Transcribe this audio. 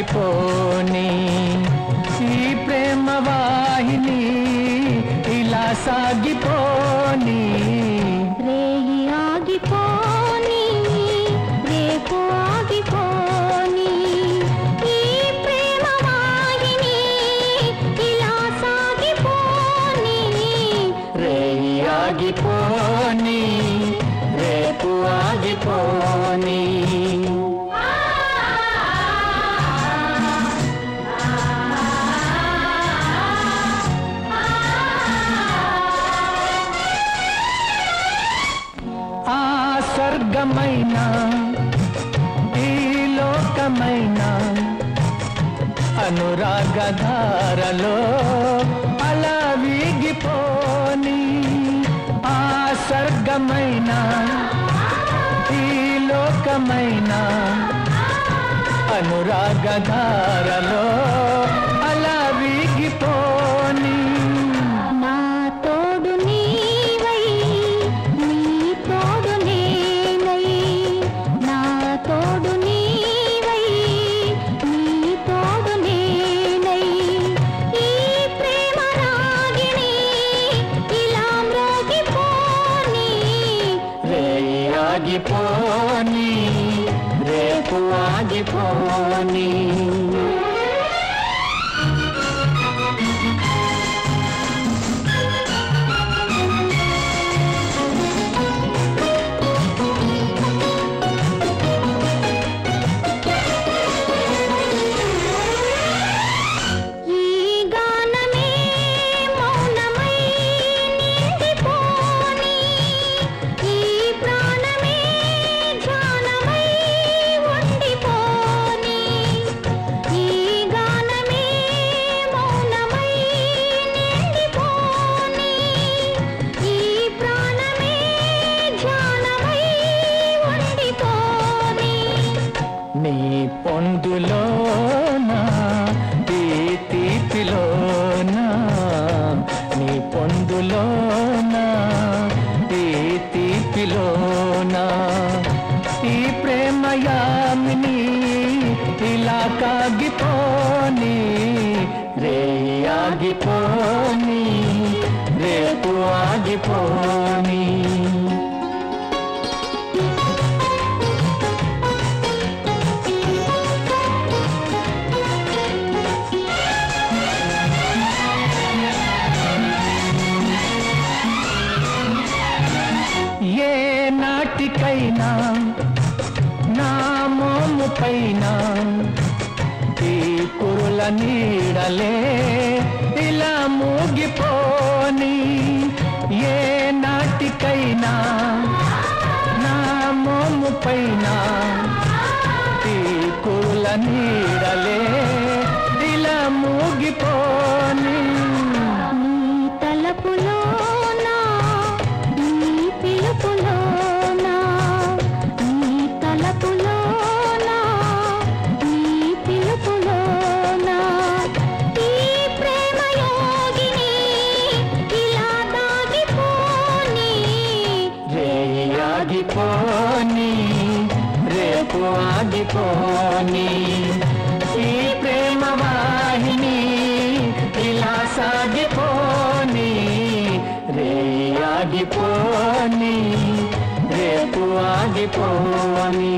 ఆగిపోని ఈ ప్రేమ వాహిని ఇలా సాగిపోని స్వర్గమైన ఈ లోకమైనా అనురాగధారలో అలా వీగిపోని ఆ స్వర్గమైన ఈ లోకమైనా అనురాగధారలో ఆగిపోని రేపు ఆగిపోని నీ పొందులోనా ఈ తీపిలోనా? నీ పొందులోనా ఈ తీపిలోనా? ఈ ప్రేమయామిని ఇలా కాగిపోని రే ఆగిపోని రేపు ఆగిపోని. నాటికైనా నా మోము పైన ఈ కురుల నీడలే ఇలా మూగిపో ఆగిపోని ఈ ప్రేమ వాహిని ఇలా సాగిపోని రే ఆగిపోని రేపు ఆగిపోని